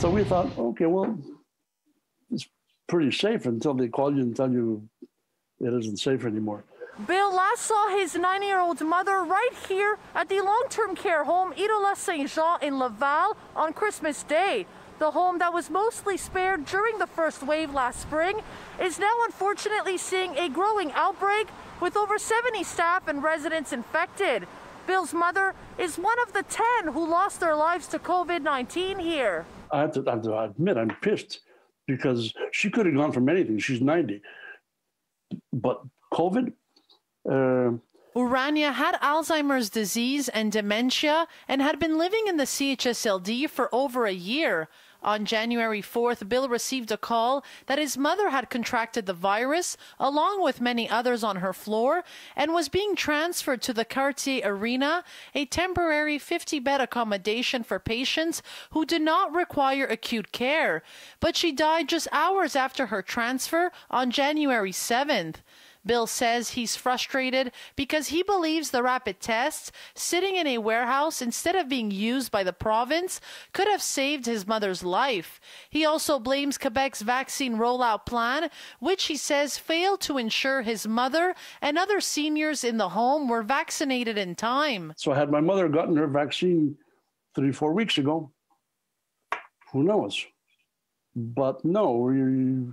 So we thought, okay, well, it's pretty safe until they call you and tell you it isn't safe anymore. Bill last saw his nine year old mother right here at the long term care home Idola Saint Jean in Laval on Christmas Day. The home that was mostly spared during the first wave last spring is now unfortunately seeing a growing outbreak with over 70 staff and residents infected. Bill's mother is one of the 10 who lost their lives to COVID 19 here. I have, to, I have to admit, I'm pissed because she could have gone from anything. She's 90. But COVID, uh, Urania had Alzheimer's disease and dementia and had been living in the CHSLD for over a year. On January 4th, Bill received a call that his mother had contracted the virus, along with many others on her floor, and was being transferred to the Cartier Arena, a temporary 50 bed accommodation for patients who do not require acute care. But she died just hours after her transfer on January 7th. Bill says he's frustrated because he believes the rapid tests sitting in a warehouse instead of being used by the province could have saved his mother's life. He also blames Quebec's vaccine rollout plan, which he says failed to ensure his mother and other seniors in the home were vaccinated in time. So, had my mother gotten her vaccine three, four weeks ago, who knows? But no, we,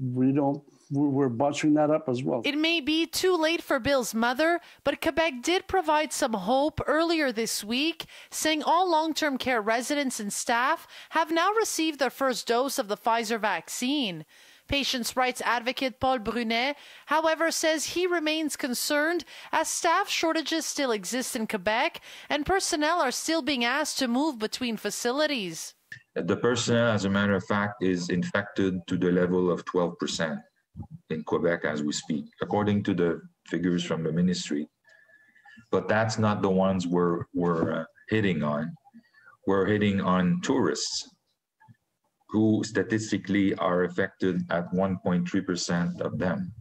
we don't we're bunching that up as well. It may be too late for Bill's mother, but Quebec did provide some hope earlier this week, saying all long term care residents and staff have now received their first dose of the Pfizer vaccine. Patients' rights advocate Paul Brunet, however, says he remains concerned as staff shortages still exist in Quebec and personnel are still being asked to move between facilities. The personnel, as a matter of fact, is infected to the level of 12% in Quebec as we speak, according to the figures from the ministry. But that's not the ones we're, we're uh, hitting on. We're hitting on tourists who statistically are affected at 1.3% of them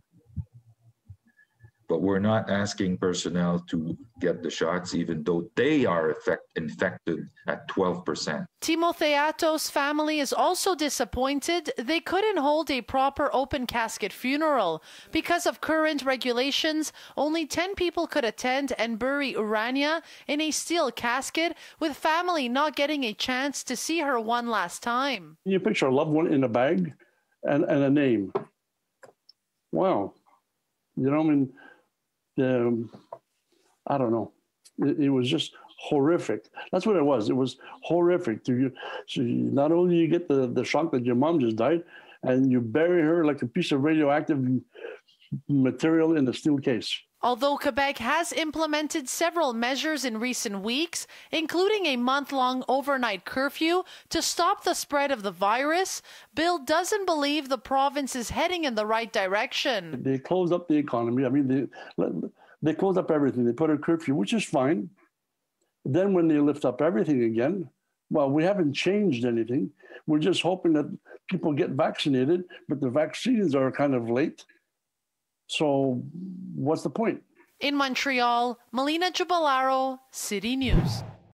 but we're not asking personnel to get the shots, even though they are effect, infected at 12%. Timotheatos' family is also disappointed they couldn't hold a proper open casket funeral. Because of current regulations, only 10 people could attend and bury Urania in a steel casket, with family not getting a chance to see her one last time. You picture a loved one in a bag and, and a name. Wow. You know, I mean, um, I don't know. It, it, was just horrific. That's what it was. It was horrific. To you, so you, not only you get the, the shock that your mom just died, and you bury her like a piece of radioactive material in a steel case. Although Quebec has implemented several measures in recent weeks, including a month long overnight curfew to stop the spread of the virus, Bill doesn't believe the province is heading in the right direction. They closed up the economy. I mean, they, they closed up everything. They put a curfew, which is fine. Then, when they lift up everything again, well, we haven't changed anything. We're just hoping that people get vaccinated, but the vaccines are kind of late. So, what's the point? In Montreal, Melina Giubilaro, City News.